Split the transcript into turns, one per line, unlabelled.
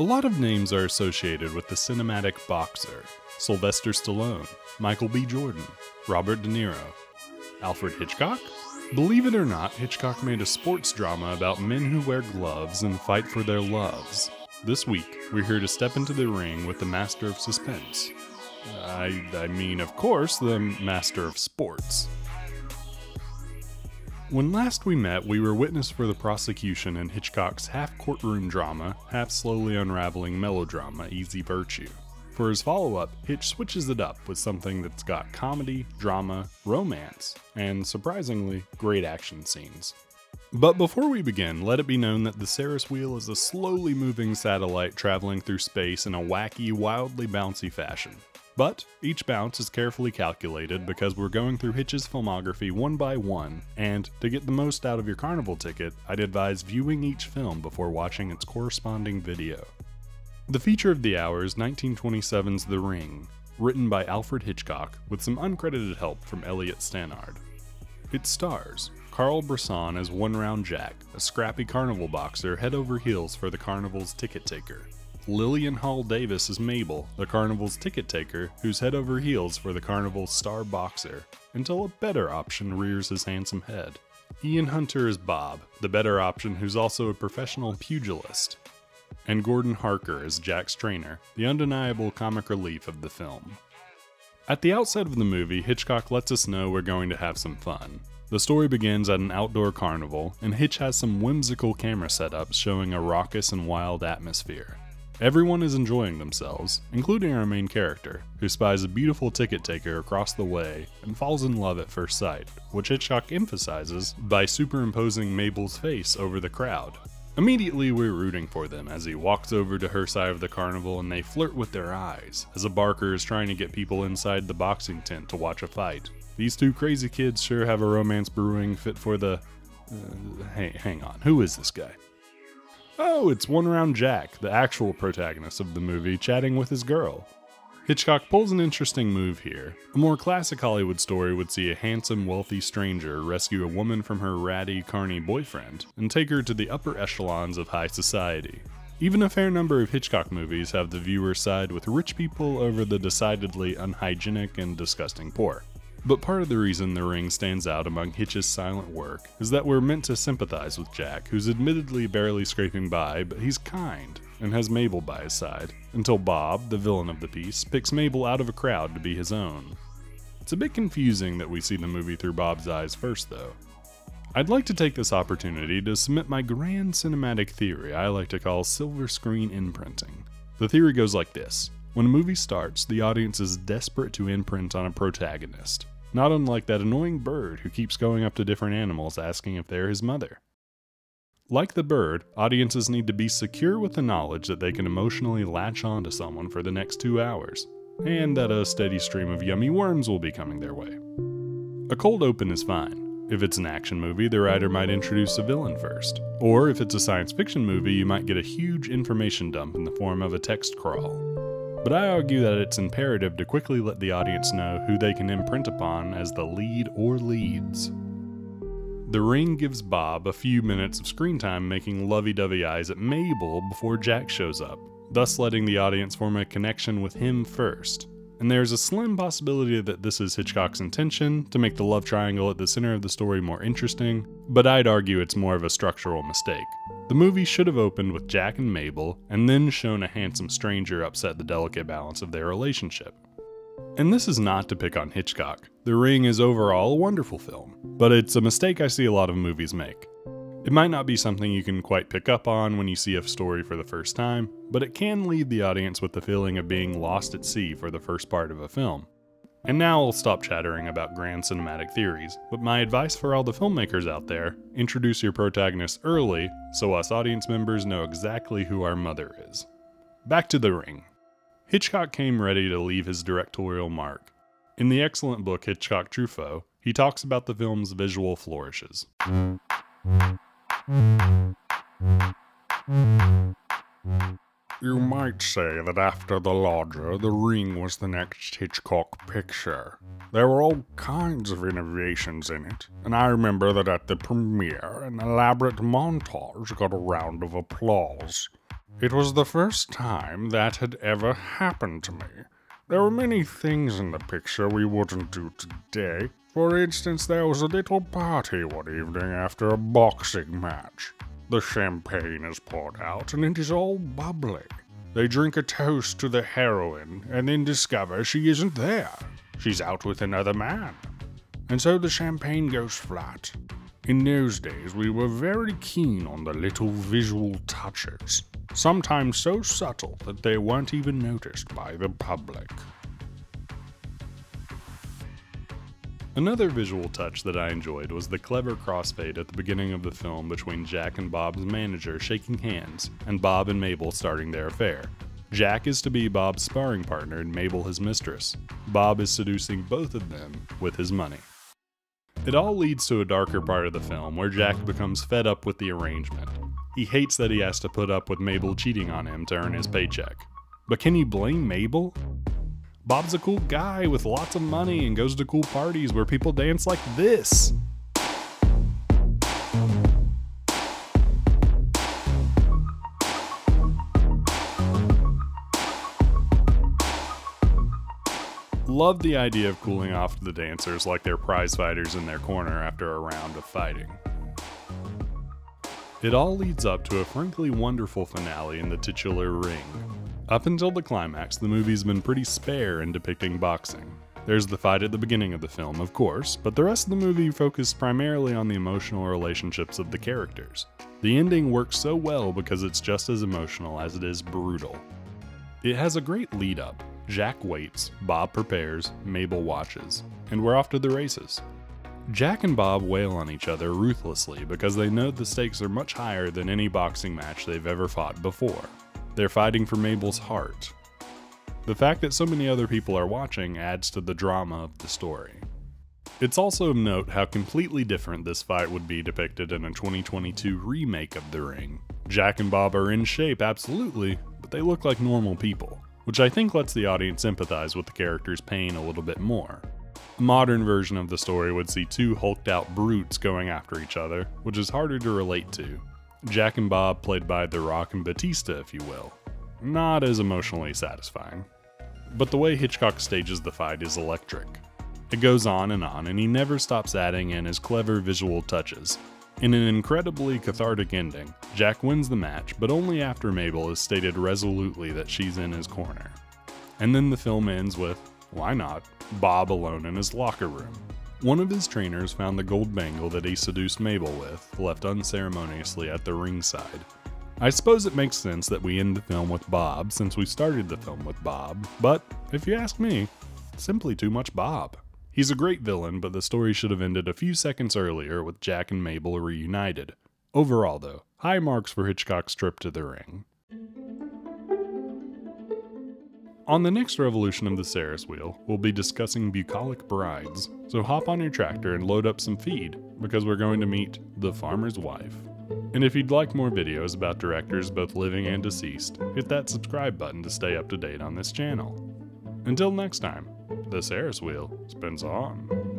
A lot of names are associated with the cinematic boxer Sylvester Stallone, Michael B. Jordan, Robert De Niro, Alfred Hitchcock? Believe it or not, Hitchcock made a sports drama about men who wear gloves and fight for their loves. This week, we're here to step into the ring with the master of suspense. I, I mean, of course, the master of sports. When last we met, we were witness for the prosecution in Hitchcock's half courtroom drama, half slowly unraveling melodrama, Easy Virtue. For his follow up, Hitch switches it up with something that's got comedy, drama, romance, and surprisingly, great action scenes. But before we begin, let it be known that the Sarris wheel is a slowly moving satellite traveling through space in a wacky, wildly bouncy fashion. But each bounce is carefully calculated because we're going through Hitch's filmography one by one, and to get the most out of your carnival ticket, I'd advise viewing each film before watching its corresponding video. The feature of the hour is 1927's The Ring, written by Alfred Hitchcock with some uncredited help from Eliot Stannard. It stars Carl Brisson as One Round Jack, a scrappy carnival boxer head over heels for the carnival's ticket taker. Lillian Hall Davis is Mabel, the carnival's ticket taker, who's head over heels for the carnival's star boxer, until a better option rears his handsome head. Ian Hunter is Bob, the better option who's also a professional pugilist. And Gordon Harker is Jack's trainer, the undeniable comic relief of the film. At the outset of the movie, Hitchcock lets us know we're going to have some fun. The story begins at an outdoor carnival, and Hitch has some whimsical camera setups showing a raucous and wild atmosphere. Everyone is enjoying themselves, including our main character, who spies a beautiful ticket taker across the way and falls in love at first sight, which Hitchcock emphasizes by superimposing Mabel's face over the crowd. Immediately, we're rooting for them as he walks over to her side of the carnival and they flirt with their eyes, as a barker is trying to get people inside the boxing tent to watch a fight. These two crazy kids sure have a romance brewing fit for the. Uh, hang, hang on, who is this guy? Oh, it's One Round Jack, the actual protagonist of the movie, chatting with his girl. Hitchcock pulls an interesting move here. A more classic Hollywood story would see a handsome, wealthy stranger rescue a woman from her ratty, carny boyfriend and take her to the upper echelons of high society. Even a fair number of Hitchcock movies have the viewer side with rich people over the decidedly unhygienic and disgusting poor. But part of the reason The Ring stands out among Hitch's silent work is that we're meant to sympathize with Jack, who's admittedly barely scraping by, but he's kind and has Mabel by his side, until Bob, the villain of the piece, picks Mabel out of a crowd to be his own. It's a bit confusing that we see the movie through Bob's eyes first, though. I'd like to take this opportunity to submit my grand cinematic theory I like to call silver screen imprinting. The theory goes like this when a movie starts, the audience is desperate to imprint on a protagonist, not unlike that annoying bird who keeps going up to different animals asking if they're his mother. Like the bird, audiences need to be secure with the knowledge that they can emotionally latch on to someone for the next two hours, and that a steady stream of yummy worms will be coming their way. A cold open is fine. If it's an action movie, the writer might introduce a villain first. Or if it's a science fiction movie, you might get a huge information dump in the form of a text crawl. But I argue that it's imperative to quickly let the audience know who they can imprint upon as the lead or leads. The Ring gives Bob a few minutes of screen time making lovey dovey eyes at Mabel before Jack shows up, thus letting the audience form a connection with him first. And there's a slim possibility that this is Hitchcock's intention to make the love triangle at the center of the story more interesting, but I'd argue it's more of a structural mistake. The movie should have opened with Jack and Mabel, and then shown a handsome stranger upset the delicate balance of their relationship. And this is not to pick on Hitchcock. The Ring is overall a wonderful film, but it's a mistake I see a lot of movies make. It might not be something you can quite pick up on when you see a story for the first time, but it can leave the audience with the feeling of being lost at sea for the first part of a film. And now I'll stop chattering about grand cinematic theories, but my advice for all the filmmakers out there introduce your protagonist early so us audience members know exactly who our mother is. Back to the ring. Hitchcock came ready to leave his directorial mark. In the excellent book Hitchcock Truffaut, he talks about the film's visual flourishes.
You might say that after The Lodger, The Ring was the next Hitchcock picture. There were all kinds of innovations in it, and I remember that at the premiere, an elaborate montage got a round of applause. It was the first time that had ever happened to me. There were many things in the picture we wouldn't do today. For instance, there was a little party one evening after a boxing match. The champagne is poured out and it is all bubbling. They drink a toast to the heroine and then discover she isn't there. She's out with another man. And so the champagne goes flat. In those days, we were very keen on the little visual touches sometimes so subtle that they weren't even noticed by the public.
Another visual touch that I enjoyed was the clever crossfade at the beginning of the film between Jack and Bob's manager shaking hands, and Bob and Mabel starting their affair. Jack is to be Bob's sparring partner and Mabel his mistress. Bob is seducing both of them with his money. It all leads to a darker part of the film where Jack becomes fed up with the arrangement. He hates that he has to put up with Mabel cheating on him to earn his paycheck. But can he blame Mabel? Bob's a cool guy with lots of money and goes to cool parties where people dance like this. Love the idea of cooling off the dancers like they're prize fighters in their corner after a round of fighting. It all leads up to a frankly wonderful finale in the titular ring. Up until the climax, the movie's been pretty spare in depicting boxing. There's the fight at the beginning of the film, of course, but the rest of the movie focused primarily on the emotional relationships of the characters. The ending works so well because it's just as emotional as it is brutal. It has a great lead up. Jack waits, Bob prepares, Mabel watches, and we're off to the races. Jack and Bob wail on each other ruthlessly because they know the stakes are much higher than any boxing match they've ever fought before. They're fighting for Mabel's heart. The fact that so many other people are watching adds to the drama of the story. It's also of note how completely different this fight would be depicted in a 2022 remake of The Ring. Jack and Bob are in shape, absolutely, but they look like normal people, which I think lets the audience sympathize with the character's pain a little bit more. A modern version of the story would see two hulked out brutes going after each other, which is harder to relate to. Jack and Bob played by The Rock and Batista, if you will. Not as emotionally satisfying. But the way Hitchcock stages the fight is electric. It goes on and on, and he never stops adding in his clever visual touches. In an incredibly cathartic ending, Jack wins the match, but only after Mabel has stated resolutely that she's in his corner. And then the film ends with, why not, Bob alone in his locker room. One of his trainers found the gold bangle that he seduced Mabel with, left unceremoniously at the ringside. I suppose it makes sense that we end the film with Bob since we started the film with Bob, but if you ask me, simply too much Bob. He's a great villain, but the story should have ended a few seconds earlier with Jack and Mabel reunited. Overall, though, high marks for Hitchcock's trip to the ring. On the next revolution of the Sarris wheel, we'll be discussing bucolic brides, so hop on your tractor and load up some feed, because we're going to meet the farmer's wife. And if you'd like more videos about directors both living and deceased, hit that subscribe button to stay up to date on this channel. Until next time, the Sarris wheel spins on.